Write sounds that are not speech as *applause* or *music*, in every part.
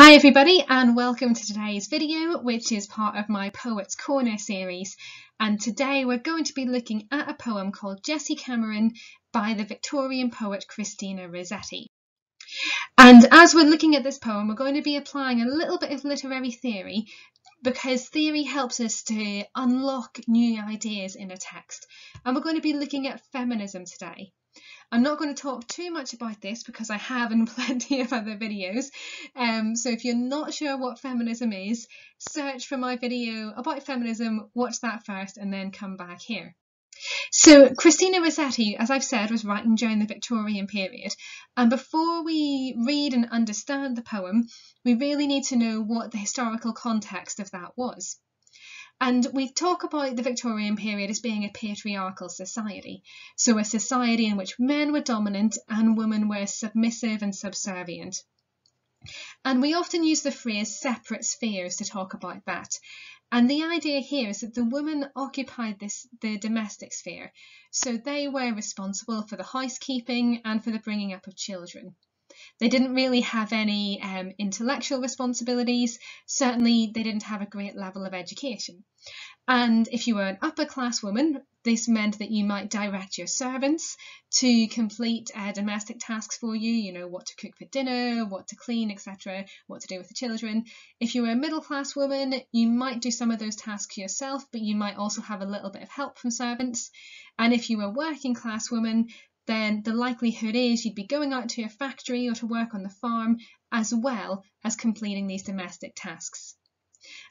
Hi everybody and welcome to today's video which is part of my Poets Corner series and today we're going to be looking at a poem called Jessie Cameron by the Victorian poet Christina Rossetti. And as we're looking at this poem we're going to be applying a little bit of literary theory because theory helps us to unlock new ideas in a text and we're going to be looking at feminism today. I'm not going to talk too much about this because I have in *laughs* plenty of other videos. Um, so if you're not sure what feminism is, search for my video about feminism, watch that first, and then come back here. So Christina Rossetti, as I've said, was writing during the Victorian period. And before we read and understand the poem, we really need to know what the historical context of that was. And we talk about the Victorian period as being a patriarchal society, so a society in which men were dominant and women were submissive and subservient. And we often use the phrase separate spheres to talk about that. And the idea here is that the women occupied this the domestic sphere, so they were responsible for the housekeeping and for the bringing up of children. They didn't really have any um, intellectual responsibilities. Certainly, they didn't have a great level of education. And if you were an upper class woman, this meant that you might direct your servants to complete uh, domestic tasks for you, you know, what to cook for dinner, what to clean, etc., what to do with the children. If you were a middle class woman, you might do some of those tasks yourself, but you might also have a little bit of help from servants. And if you were a working class woman, then the likelihood is you'd be going out to a factory or to work on the farm as well as completing these domestic tasks.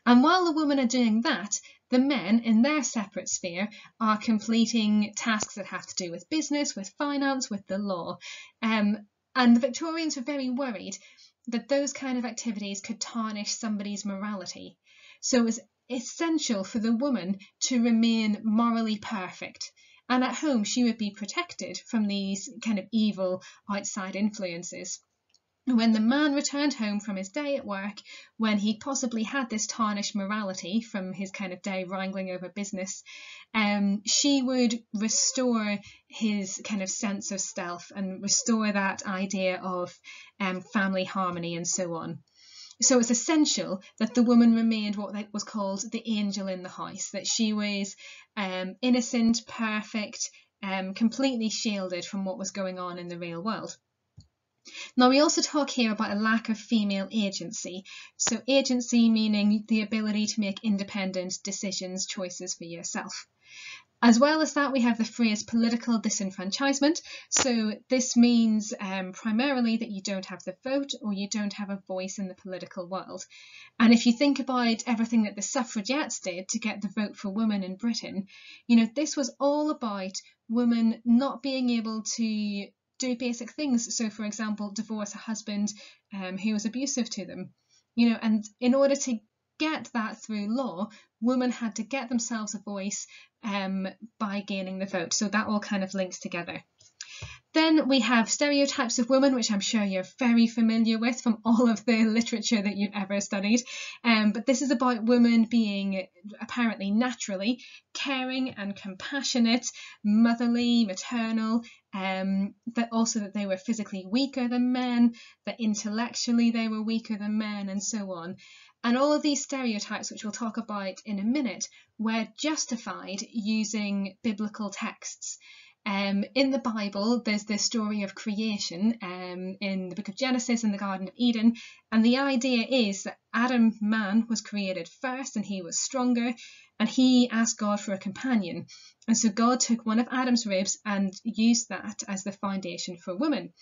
And while the women are doing that, the men in their separate sphere are completing tasks that have to do with business, with finance, with the law. Um, and the Victorians were very worried that those kind of activities could tarnish somebody's morality. So it was essential for the woman to remain morally perfect and at home she would be protected from these kind of evil outside influences. When the man returned home from his day at work, when he possibly had this tarnished morality from his kind of day wrangling over business, um, she would restore his kind of sense of self and restore that idea of um, family harmony and so on. So it's essential that the woman remained what was called the angel in the house, that she was um, innocent, perfect, um, completely shielded from what was going on in the real world. Now, we also talk here about a lack of female agency. So, agency meaning the ability to make independent decisions, choices for yourself. As well as that, we have the phrase political disenfranchisement. So this means um, primarily that you don't have the vote or you don't have a voice in the political world. And if you think about everything that the suffragettes did to get the vote for women in Britain, you know, this was all about women not being able to do basic things. So, for example, divorce a husband um, who was abusive to them. You know, and in order to get that through law, women had to get themselves a voice um, by gaining the vote. So that all kind of links together. Then we have stereotypes of women, which I'm sure you're very familiar with from all of the literature that you've ever studied. Um, but this is about women being apparently naturally caring and compassionate, motherly, maternal, um, but also that they were physically weaker than men, that intellectually they were weaker than men, and so on. And all of these stereotypes, which we'll talk about in a minute, were justified using biblical texts. Um, in the Bible, there's the story of creation um, in the book of Genesis in the Garden of Eden, and the idea is that Adam, man, was created first and he was stronger, and he asked God for a companion. And so God took one of Adam's ribs and used that as the foundation for women.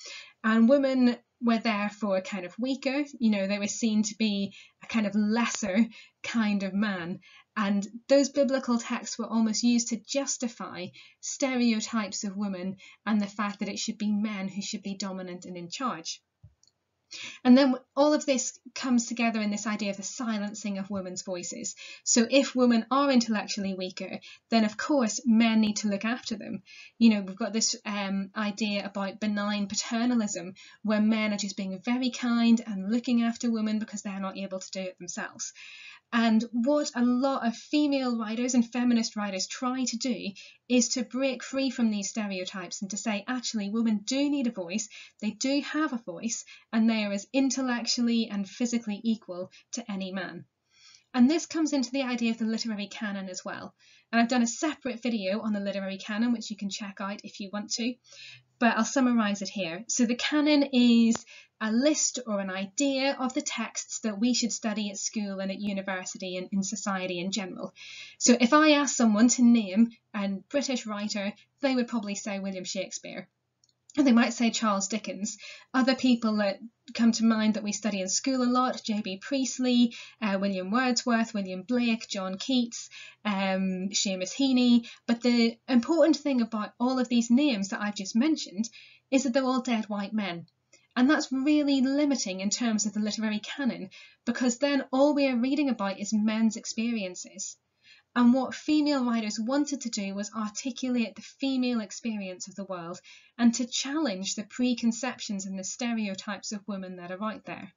And women were therefore kind of weaker, you know, they were seen to be a kind of lesser kind of man. And those biblical texts were almost used to justify stereotypes of women and the fact that it should be men who should be dominant and in charge. And then all of this comes together in this idea of the silencing of women's voices. So if women are intellectually weaker, then of course men need to look after them. You know, we've got this um, idea about benign paternalism, where men are just being very kind and looking after women because they're not able to do it themselves. And what a lot of female writers and feminist writers try to do is to break free from these stereotypes and to say, actually, women do need a voice, they do have a voice, and they are as intellectually and physically equal to any man. And this comes into the idea of the literary canon as well. And I've done a separate video on the literary canon, which you can check out if you want to, but I'll summarise it here. So the canon is a list or an idea of the texts that we should study at school and at university and in society in general. So if I ask someone to name a British writer, they would probably say William Shakespeare. They might say Charles Dickens. Other people that come to mind that we study in school a lot J.B. Priestley, uh, William Wordsworth, William Blake, John Keats, um, Seamus Heaney. But the important thing about all of these names that I've just mentioned is that they're all dead white men. And that's really limiting in terms of the literary canon, because then all we are reading about is men's experiences. And what female writers wanted to do was articulate the female experience of the world and to challenge the preconceptions and the stereotypes of women that are out there.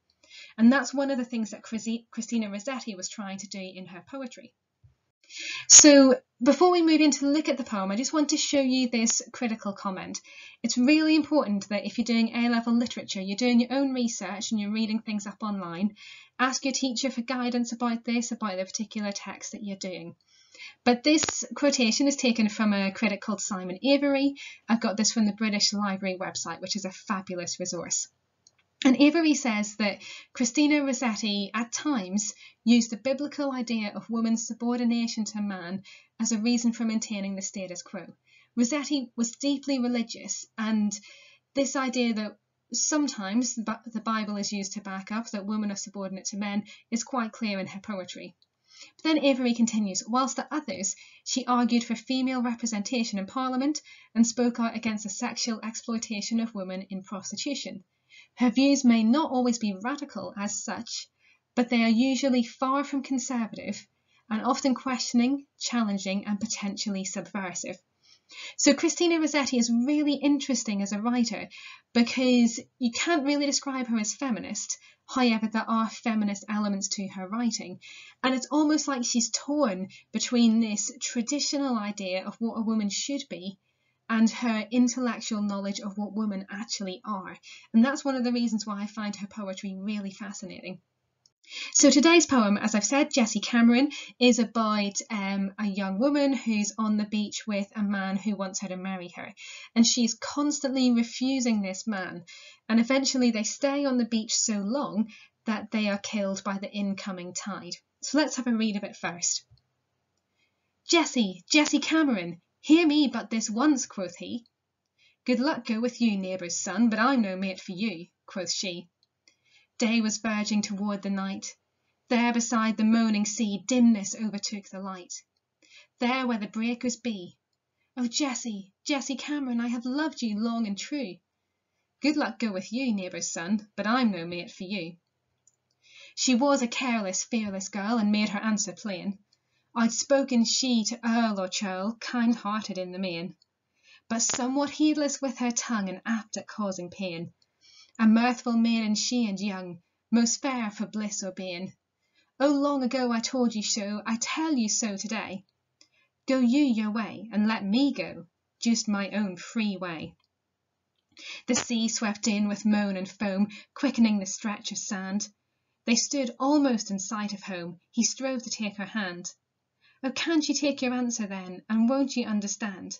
And that's one of the things that Christina Rossetti was trying to do in her poetry. So before we move into look at the poem, I just want to show you this critical comment. It's really important that if you're doing A-level literature, you're doing your own research and you're reading things up online, ask your teacher for guidance about this, about the particular text that you're doing. But this quotation is taken from a critic called Simon Avery. I've got this from the British Library website, which is a fabulous resource. And Avery says that Christina Rossetti at times used the biblical idea of woman's subordination to man as a reason for maintaining the status quo. Rossetti was deeply religious, and this idea that sometimes the Bible is used to back up that women are subordinate to men is quite clear in her poetry. But then Avery continues, whilst at others she argued for female representation in Parliament and spoke out against the sexual exploitation of women in prostitution. Her views may not always be radical as such, but they are usually far from conservative and often questioning, challenging, and potentially subversive. So Christina Rossetti is really interesting as a writer because you can't really describe her as feminist, However, there are feminist elements to her writing, and it's almost like she's torn between this traditional idea of what a woman should be and her intellectual knowledge of what women actually are. And that's one of the reasons why I find her poetry really fascinating. So today's poem, as I've said, Jessie Cameron, is about um, a young woman who's on the beach with a man who wants her to marry her. And she's constantly refusing this man. And eventually they stay on the beach so long that they are killed by the incoming tide. So let's have a read of it first. Jessie, Jessie Cameron, hear me but this once, quoth he. Good luck go with you, neighbour's son, but I'm no mate for you, quoth she. Day was verging toward the night. There beside the moaning sea dimness overtook the light. There where the breakers be. Oh, Jessie, Jessie Cameron, I have loved you long and true. Good luck go with you, neighbour's son, but I'm no mate for you. She was a careless, fearless girl, and made her answer plain. I'd spoken she to earl or churl, kind hearted in the main, but somewhat heedless with her tongue, and apt at causing pain. A mirthful maiden she and young, most fair for bliss or bane. Oh, long ago I told you so, I tell you so today. Go you your way, and let me go, just my own free way. The sea swept in with moan and foam, quickening the stretch of sand. They stood almost in sight of home. He strove to take her hand. Oh, can't you take your answer then, and won't you understand?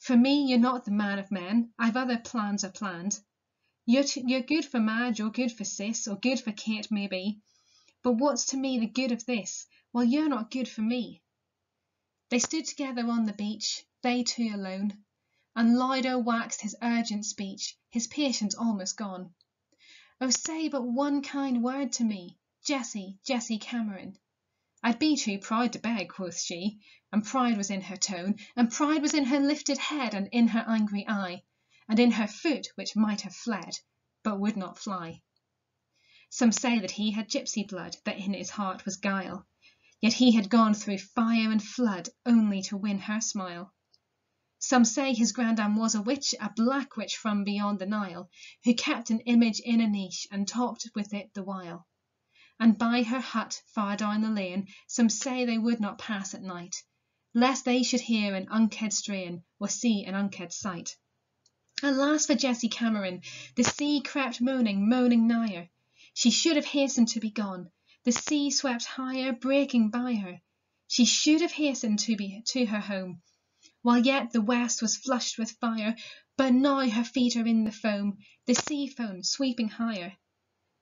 For me, you're not the man of men. I've other plans are planned. You're, you're good for Madge, or good for Cis, or good for Kate, maybe. But what's to me the good of this, while you're not good for me? They stood together on the beach, they two alone, and Lido waxed his urgent speech, his patience almost gone. Oh, say but one kind word to me, Jessie, Jessie Cameron. I'd be too proud to beg, quoth she, and pride was in her tone, and pride was in her lifted head and in her angry eye and in her foot which might have fled, but would not fly. Some say that he had gipsy blood, that in his heart was guile, Yet he had gone through fire and flood only to win her smile. Some say his grandam was a witch, a black witch from beyond the Nile, Who kept an image in a niche and talked with it the while. And by her hut far down the lane Some say they would not pass at night, Lest they should hear an unked strain, Or see an unked sight. Alas for Jessie Cameron! The sea crept moaning, moaning nigher; She should have hastened to be gone, The sea swept higher, breaking by her; She should have hastened to be to her home, While yet the west was flushed with fire, But now her feet are in the foam, The sea foam sweeping higher.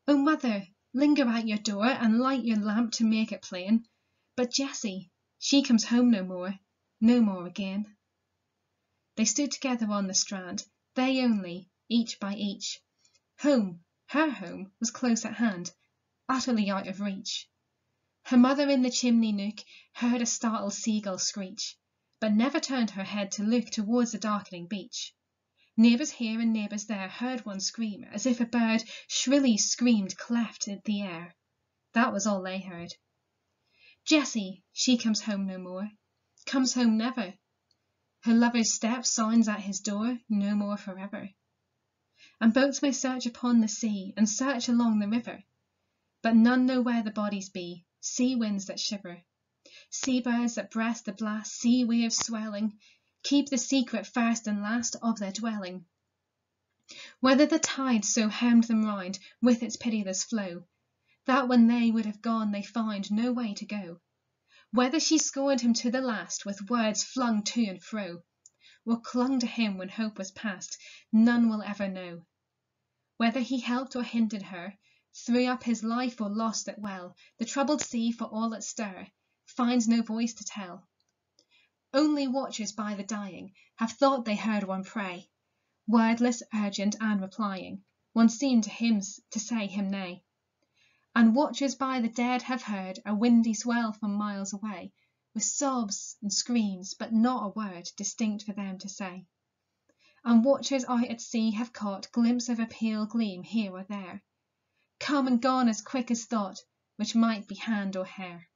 O mother, linger at your door, And light your lamp to make it plain; But Jessie, she comes home no more, No more again. They stood together on the strand, They only, each by each; Home, her home, was close at hand, Utterly out of reach. Her mother in the chimney nook Heard a startled sea gull screech, But never turned her head to look Towards the darkening beach. Neighbors here and neighbors there Heard one scream, as if a bird Shrilly screamed cleft the air; That was all they heard. Jessie, she comes home no more, Comes home never; Her lover's step sounds at his door No more forever. And boats may search upon the sea, And search along the river, But none know where the bodies be. Sea winds that shiver, Sea birds that breast the blast, Sea waves swelling, Keep the secret first and last Of their dwelling. Whether the tide so hemmed them round With its pitiless flow, That when they would have gone they found No way to go; Whether she scorned him to the last With words flung to and fro, Or clung to him when hope was past, None will ever know. Whether he helped or hindered her, Threw up his life or lost it well, The troubled sea, for all its stir, Finds no voice to tell. Only watchers by the dying Have thought they heard one pray, Wordless, urgent, and replying; One seemed to him to say him nay. And watchers by the dead have heard A windy swell from miles away, With sobs and screams, but not a word Distinct for them to say. And watchers out at sea have caught Glimpse of a pale gleam here or there, Come and gone as quick as thought, Which might be hand or hair.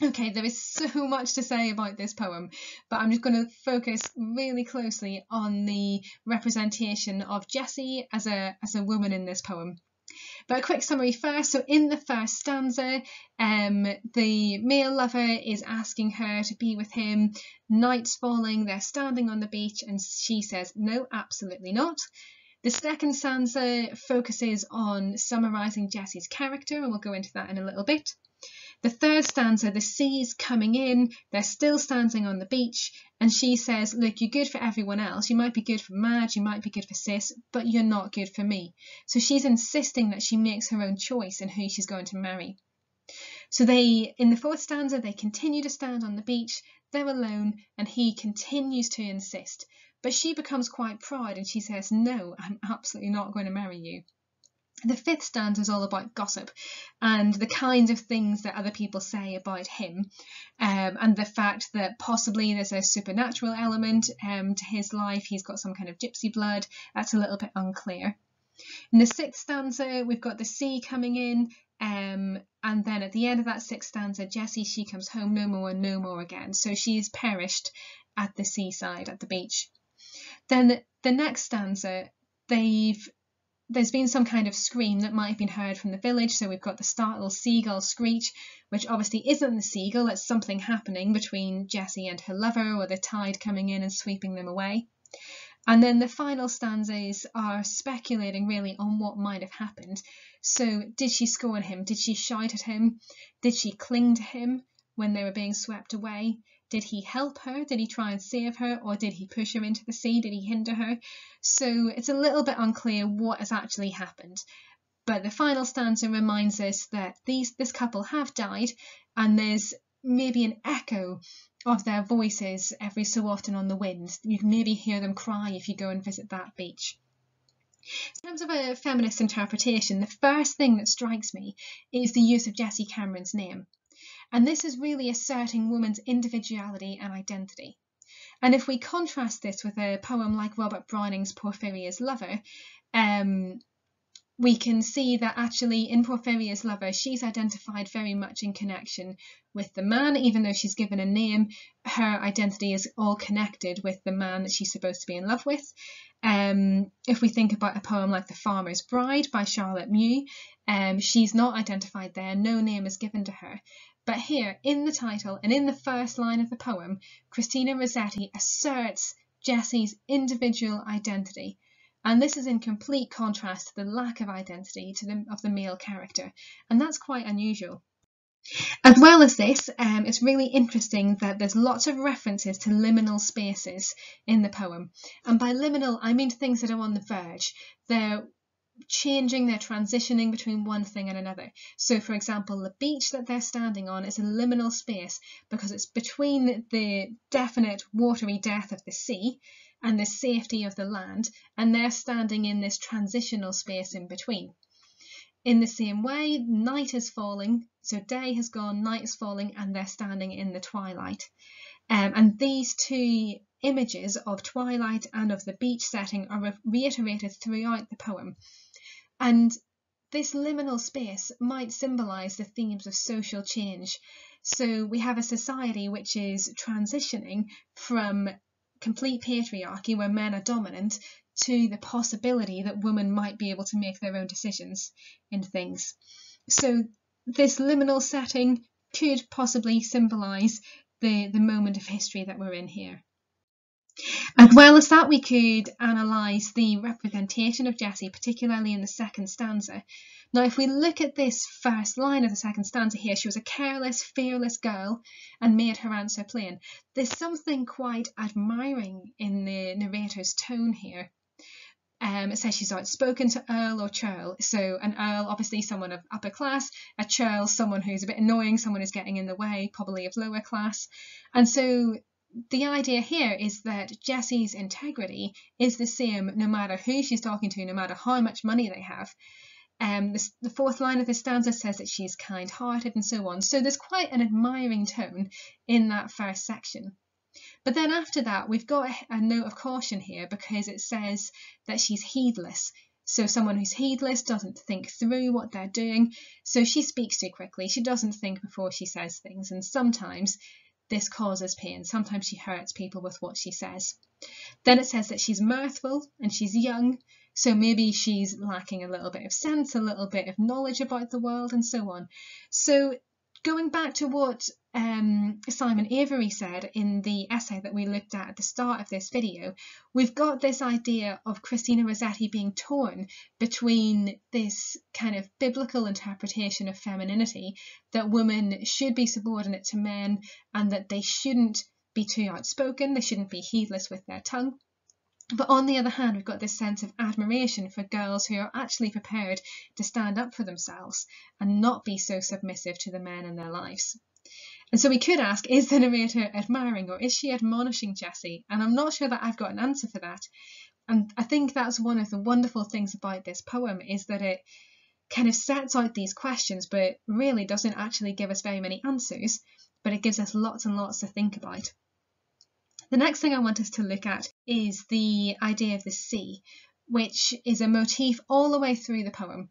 Okay, there is so much to say about this poem, but I'm just going to focus really closely on the representation of Jessie as a as a woman in this poem. But a quick summary first. So in the first stanza, um, the male lover is asking her to be with him. Night's falling, they're standing on the beach, and she says, No, absolutely not. The second stanza focuses on summarizing Jessie's character, and we'll go into that in a little bit. The third stanza, the sea's coming in, they're still standing on the beach, and she says, Look, you're good for everyone else. You might be good for Madge, you might be good for Cis, but you're not good for me. So she's insisting that she makes her own choice in who she's going to marry. So they, in the fourth stanza, they continue to stand on the beach, they're alone, and he continues to insist. But she becomes quite proud and she says, No, I'm absolutely not going to marry you. The fifth stanza is all about gossip and the kinds of things that other people say about him, um, and the fact that possibly there's a supernatural element um, to his life. He's got some kind of gypsy blood. That's a little bit unclear. In the sixth stanza, we've got the sea coming in, um, and then at the end of that sixth stanza, Jessie she comes home no more, and no more again. So she's perished at the seaside, at the beach. Then the next stanza, they've there's been some kind of scream that might have been heard from the village. So we've got the startled seagull screech, which obviously isn't the seagull, it's something happening between Jessie and her lover, or the tide coming in and sweeping them away. And then the final stanzas are speculating really on what might have happened. So, did she scorn him? Did she shout at him? Did she cling to him when they were being swept away? Did he help her? Did he try and save her? Or did he push her into the sea? Did he hinder her? So it's a little bit unclear what has actually happened. But the final stanza reminds us that these this couple have died, and there's maybe an echo of their voices every so often on the wind. You can maybe hear them cry if you go and visit that beach. In terms of a feminist interpretation, the first thing that strikes me is the use of Jessie Cameron's name. And this is really asserting woman's individuality and identity. And if we contrast this with a poem like Robert Browning's Porphyria's Lover, um, we can see that actually in Porphyria's Lover, she's identified very much in connection with the man, even though she's given a name, her identity is all connected with the man that she's supposed to be in love with. Um, if we think about a poem like The Farmer's Bride by Charlotte Mew, um, she's not identified there, no name is given to her. But here, in the title and in the first line of the poem, Christina Rossetti asserts Jessie's individual identity. And this is in complete contrast to the lack of identity the, of the male character, and that's quite unusual. As well as this, um, it's really interesting that there's lots of references to liminal spaces in the poem. And by liminal, I mean things that are on the verge. They're changing, they're transitioning between one thing and another. So, for example, the beach that they're standing on is a liminal space because it's between the definite watery death of the sea and the safety of the land, and they're standing in this transitional space in between. In the same way, night is falling, so day has gone, night is falling, and they're standing in the twilight. Um, and these two images of twilight and of the beach setting are reiterated throughout the poem. And this liminal space might symbolize the themes of social change. So we have a society which is transitioning from complete patriarchy, where men are dominant, to the possibility that women might be able to make their own decisions in things. So this liminal setting could possibly symbolise the, the moment of history that we're in here. As well as that, we could analyse the representation of Jessie, particularly in the second stanza. Now, if we look at this first line of the second stanza here, she was a careless, fearless girl and made her answer plain. There's something quite admiring in the narrator's tone here. Um, it says she's outspoken to Earl or Churl. So an Earl, obviously someone of upper class, a Churl, someone who's a bit annoying, someone who's getting in the way, probably of lower class. And so the idea here is that Jessie's integrity is the same no matter who she's talking to, no matter how much money they have. Um, this, the fourth line of the stanza says that she's kind-hearted and so on. So there's quite an admiring tone in that first section. But then after that, we've got a note of caution here because it says that she's heedless. So someone who's heedless doesn't think through what they're doing. So she speaks too quickly. She doesn't think before she says things. And sometimes this causes pain. Sometimes she hurts people with what she says. Then it says that she's mirthful and she's young. So maybe she's lacking a little bit of sense, a little bit of knowledge about the world, and so on. So going back to what um, Simon Avery said in the essay that we looked at at the start of this video, we've got this idea of Christina Rossetti being torn between this kind of biblical interpretation of femininity that women should be subordinate to men and that they shouldn't be too outspoken, they shouldn't be heedless with their tongue, but on the other hand, we've got this sense of admiration for girls who are actually prepared to stand up for themselves and not be so submissive to the men in their lives. And so we could ask, is *laughs* the narrator admiring or is she admonishing Jessie? And I'm not sure that I've got an answer for that. And I think that's one of the wonderful things about this poem is that it kind of sets out these questions, but really doesn't actually give us very many answers, but it gives us lots and lots to think about. The next thing I want us to look at is the idea of the sea, which is a motif all the way through the poem.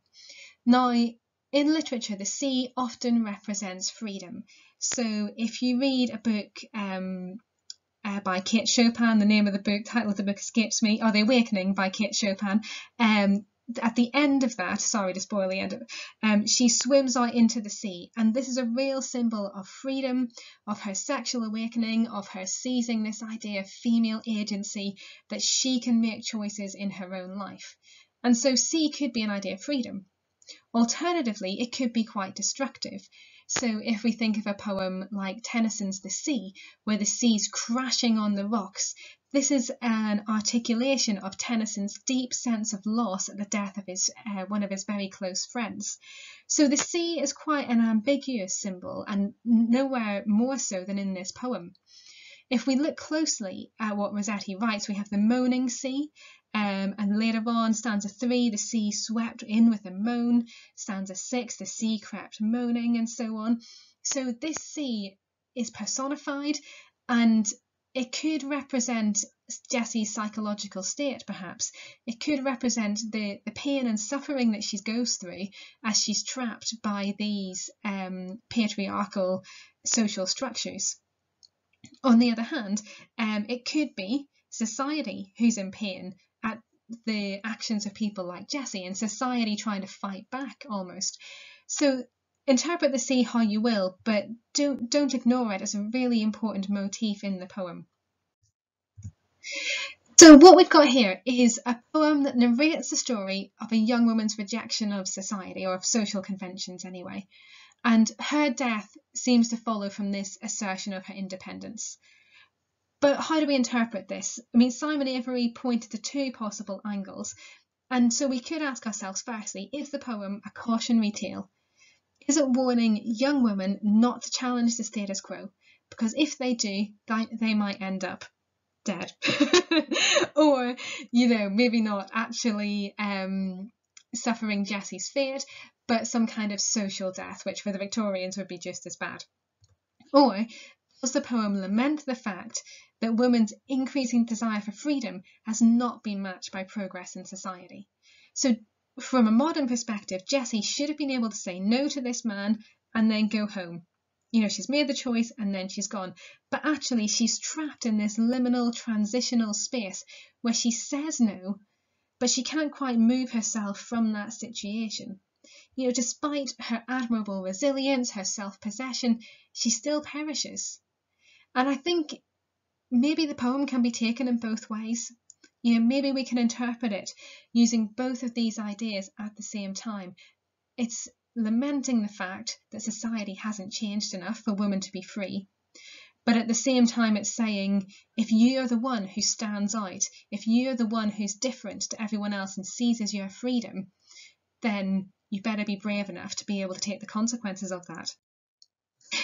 Now, in literature, the sea often represents freedom. So if you read a book um, uh, by Kate Chopin, the name of the book, title of the book escapes me, or The Awakening by Kate Chopin, um, at the end of that, sorry to spoil the end of it, um, she swims out into the sea. And this is a real symbol of freedom, of her sexual awakening, of her seizing this idea of female agency, that she can make choices in her own life. And so sea could be an idea of freedom. Alternatively, it could be quite destructive. So if we think of a poem like Tennyson's The Sea, where the sea's crashing on the rocks, this is an articulation of Tennyson's deep sense of loss at the death of his uh, one of his very close friends. So the sea is quite an ambiguous symbol and nowhere more so than in this poem. If we look closely at what Rossetti writes, we have the moaning sea, um, and later on, stanza three, the sea swept in with a moan, stanza six, the sea crept moaning, and so on. So this sea is personified and it could represent Jessie's psychological state, perhaps. It could represent the, the pain and suffering that she goes through as she's trapped by these um, patriarchal social structures. On the other hand, um, it could be society who's in pain at the actions of people like Jessie and society trying to fight back almost. So interpret the sea how you will, but don't don't ignore it as a really important motif in the poem. So what we've got here is a poem that narrates the story of a young woman's rejection of society or of social conventions anyway. And her death seems to follow from this assertion of her independence. But how do we interpret this? I mean, Simon Avery pointed to two possible angles. And so we could ask ourselves firstly, is the poem a cautionary tale? Is it warning young women not to challenge the status quo? Because if they do, they might end up dead. *laughs* or, you know, maybe not actually um, suffering Jessie's fate, but some kind of social death, which for the Victorians would be just as bad. Or does the poem lament the fact that women's increasing desire for freedom has not been matched by progress in society? So, from a modern perspective, Jessie should have been able to say no to this man and then go home you know, she's made the choice and then she's gone. But actually, she's trapped in this liminal transitional space where she says no, but she can't quite move herself from that situation. You know, despite her admirable resilience, her self possession, she still perishes. And I think maybe the poem can be taken in both ways. You know, maybe we can interpret it using both of these ideas at the same time. It's lamenting the fact that society hasn't changed enough for women to be free. But at the same time, it's saying if you're the one who stands out, if you're the one who's different to everyone else and seizes your freedom, then you better be brave enough to be able to take the consequences of that.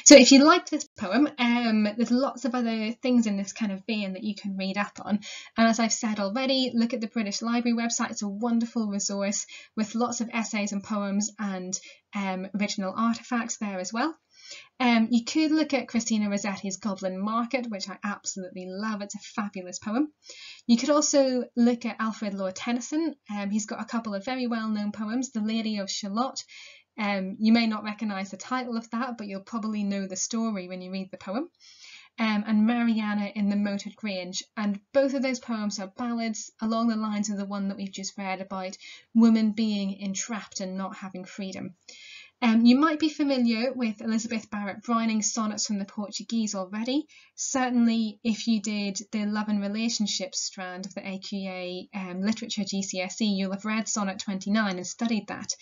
So if you liked this poem, um, there's lots of other things in this kind of vein that you can read up on. And as I've said already, look at the British Library website. It's a wonderful resource with lots of essays and poems and um, original artefacts there as well. Um, you could look at Christina Rossetti's Goblin Market, which I absolutely love. It's a fabulous poem. You could also look at Alfred Lord Tennyson. Um, he's got a couple of very well-known poems, The Lady of Shalott um, you may not recognise the title of that, but you'll probably know the story when you read the poem. Um, and Mariana in the Moated Grange. And both of those poems are ballads along the lines of the one that we've just read about women being entrapped and not having freedom. Um, you might be familiar with Elizabeth Barrett Browning's Sonnets from the Portuguese already. Certainly, if you did the love and relationships strand of the AQA um, literature GCSE, you'll have read Sonnet 29 and studied that.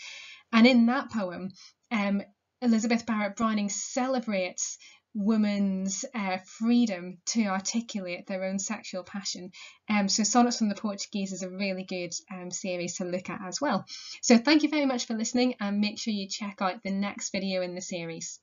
And in that poem, um, Elizabeth Barrett Browning celebrates women's uh, freedom to articulate their own sexual passion. Um, so Sonnets from the Portuguese is a really good um, series to look at as well. So thank you very much for listening and make sure you check out the next video in the series.